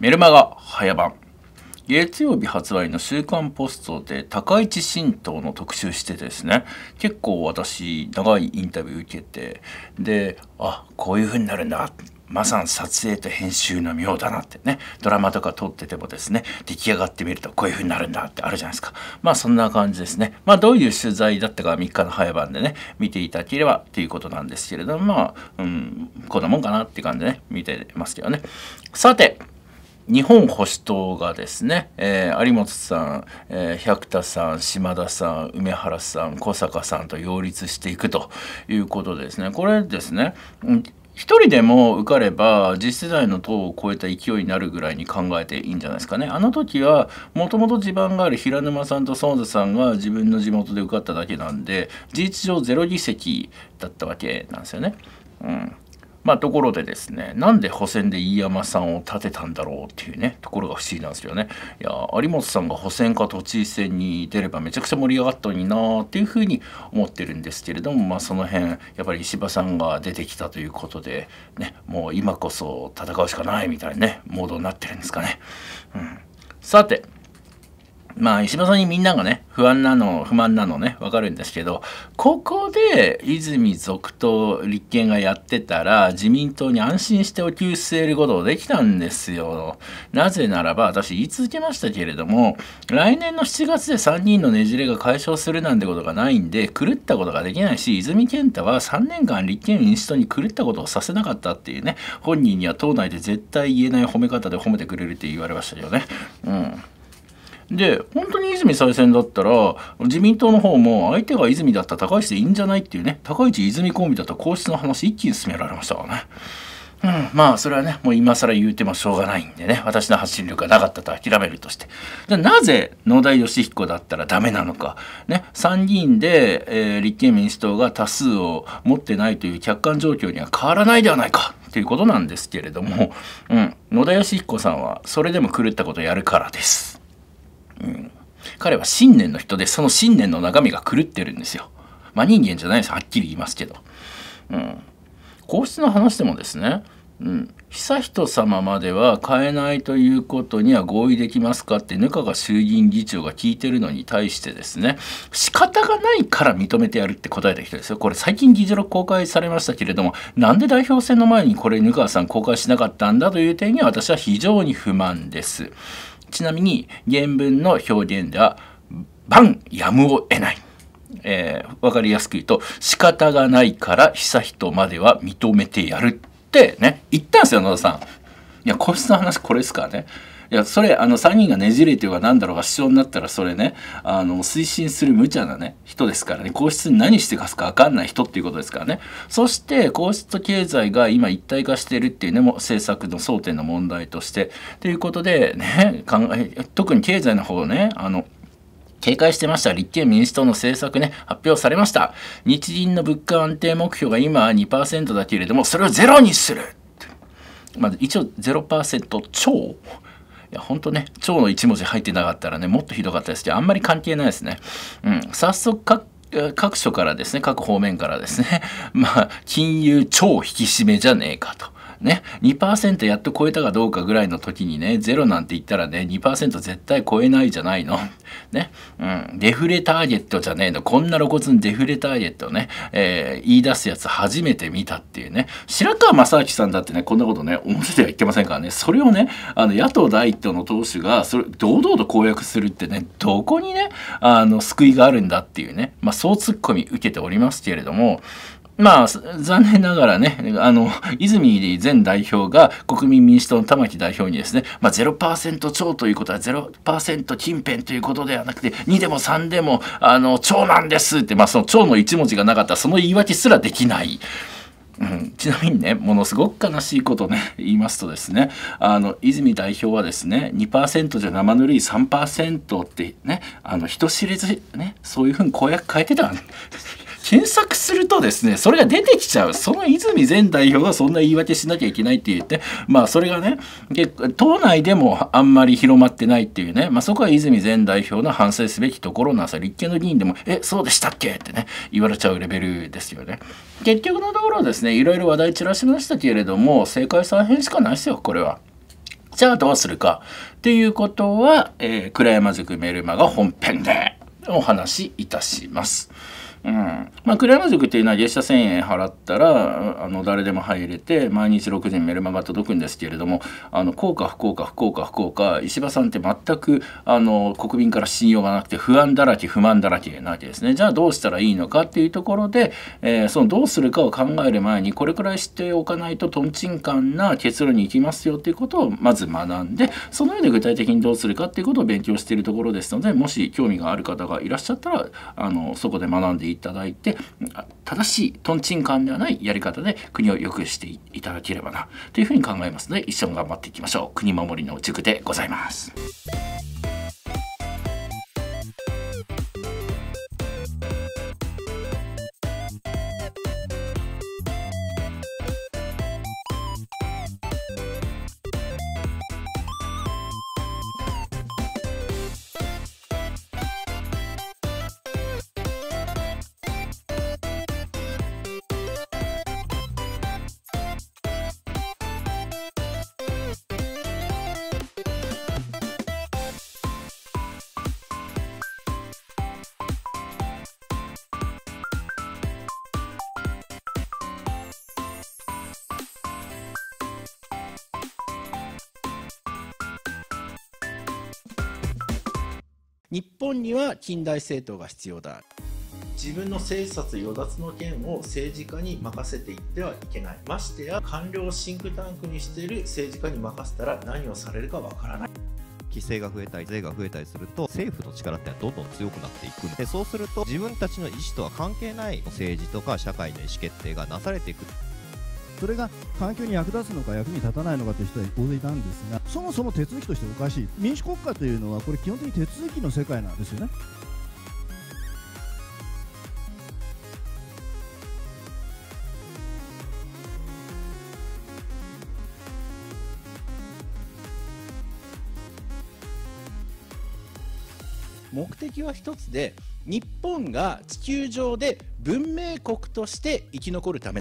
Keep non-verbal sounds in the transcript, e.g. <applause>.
メルマガ早番。月曜日発売の「週刊ポスト」で高市新党の特集してですね。結構私長いインタビュー受けてであこういう風になるんだまさに撮影と編集の妙だなってね。ドラマとか撮っててもですね出来上がってみるとこういう風になるんだってあるじゃないですか。まあそんな感じですね。まあどういう取材だったか3日の早番でね見ていただければということなんですけれどもまあうんこんなもんかなって感じでね見てますけどね。さて日本保守党がですね、えー、有本さん、えー、百田さん島田さん梅原さん小坂さんと擁立していくということですねこれですね一人でも受かれば次世代の党を超えた勢いになるぐらいに考えていいんじゃないですかね。あの時はもともと地盤がある平沼さんと孫さんが自分の地元で受かっただけなんで事実上ゼロ議席だったわけなんですよね。うんまあ、ところでですねなんで補選で飯山さんを立てたんだろうっていうねところが不思議なんですけどねいや有本さんが補選か都知事選に出ればめちゃくちゃ盛り上がったのになっていうふうに思ってるんですけれども、まあ、その辺やっぱり石破さんが出てきたということで、ね、もう今こそ戦うしかないみたいなねモードになってるんですかね。うん、さてまあ石破さんにみんながね不安なの不満なのねわかるんですけどここで泉続投立憲がやってたら自民党に安心してお給据えることができたんですよ。なぜならば私言い続けましたけれども来年の7月で3人のねじれが解消するなんてことがないんで狂ったことができないし泉健太は3年間立憲民主党に狂ったことをさせなかったっていうね本人には党内で絶対言えない褒め方で褒めてくれるって言われましたよね。うんで本当に泉再選だったら自民党の方も相手が泉だったら高市でいいんじゃないっていうね高市泉コンビだった皇室の話一気に進められましたからね。うん、まあそれはねもう今更言うてもしょうがないんでね私の発信力がなかったと諦めるとしてじゃなぜ野田義彦だったらダメなのか、ね、参議院で、えー、立憲民主党が多数を持ってないという客観状況には変わらないではないかということなんですけれども、うん、野田義彦さんはそれでも狂ったことをやるからです。うん、彼は信念の人でその信念の中身が狂ってるんですよ。真人間じゃないですはっきり言いますけど。うん、皇室の話でもですね、うん、悠仁さままでは変えないということには合意できますかってぬかが衆議院議長が聞いてるのに対してですね。仕方がないから認めてやるって答えた人ですよ。これ最近議事録公開されましたけれども。なんで代表選の前にこれぬかさん公開しなかったんだという点には私は非常に不満です。ちなみに原文の表現では「万やむを得ない」えー、分かりやすく言うと仕方がないから悠仁までは認めてやるってね言ったんですよ野田さん。いや個室の話これですからね。いやそれあの3人がねじれていうか何だろうが主張になったらそれねあの推進する無茶なね人ですからね。皇室に何してかすか分かんない人っていうことですからね。そして皇室と経済が今一体化してるっていうねも政策の争点の問題として。ということでね考え特に経済の方ねあの警戒してました。立憲民主党の政策ね発表されました。日銀の物価安定目標が今2%だけれどもそれをゼロにするまず一応0%超いや本当ね蝶の1文字入ってなかったらねもっとひどかったですけどあんまり関係ないですね。うん、早速各各所からですね各方面からですね <laughs> まあ金融超引き締めじゃねえかと。ね、2%やっと超えたかどうかぐらいの時にね、ゼロなんて言ったらね、2%絶対超えないじゃないの。<laughs> ね、うん、デフレターゲットじゃねえの。こんな露骨にデフレターゲットね、えー、言い出すやつ初めて見たっていうね。白川正明さんだってね、こんなことね、表では言ってませんからね、それをね、あの、野党第一党の党首が、それ、堂々と公約するってね、どこにね、あの、救いがあるんだっていうね、まあ、そうツッコミ受けておりますけれども、まあ、残念ながらね、あの、泉前代表が国民民主党の玉木代表にですね、まあ、0%超ということは0%近辺ということではなくて、2でも3でも、あの、超なんですって、まあ、その超の1文字がなかったら、その言い訳すらできない。うん、ちなみにねものすごく悲しいことね言いますとですねあの泉代表はですね2%じゃ生ぬるい3%ってねあの人知れずねそういうふうに公約変えてた検索するとですねそれが出てきちゃうその泉前代表がそんな言い訳しなきゃいけないって言ってまあそれがね党内でもあんまり広まってないっていうね、まあ、そこは泉前代表の反省すべきところなんです立憲の議員でも「えそうでしたっけ?」ってね言われちゃうレベルですよね。結局のところですねいろいろ話題散らしましたけれども正解再編しかないですよこれは。じゃあどうするかっていうことは、えー、倉山塾メルマガ本編でお話しいたします。うん。まあ、クレ山塾っていうのは月謝1,000円払ったらあの誰でも入れて毎日6時にメルマガ届くんですけれどもあの効果不効果不効果不効果石破さんって全くあの国民から信用がなくて不安だらけ不満だらけなわけですね。じゃあどうしたらいいのかっていうところで、えー、そのどうするかを考える前にこれくらい知っておかないととんちんかんな結論に行きますよっていうことをまず学んでその上で具体的にどうするかっていうことを勉強しているところですのでもし興味がある方がいらっしゃったらあのそこで学んでいただいて正しいとんちんかんではないやり方で国を良くしていただければなというふうに考えますので一緒に頑張っていきましょう国守りの塾でございます。日本には近代政党が必要だ。自分の政策与奪の権を政治家に任せていってはいけない。ましてや官僚シンクタンクにしている政治家に任せたら何をされるかわからない。規制が増えたり税が増えたりすると政府の力ってのはどんどん強くなっていくでそうすると自分たちの意思とは関係ない政治とか社会の意思決定がなされていく。それが環境に役立つのか役に立たないのかという人は大勢いたんですがそもそも手続きとしておかしい。民主国家というのはこれ基本的に手続きの世界なんですよね。目的は一つで日本が地球上で文明国として生き残るため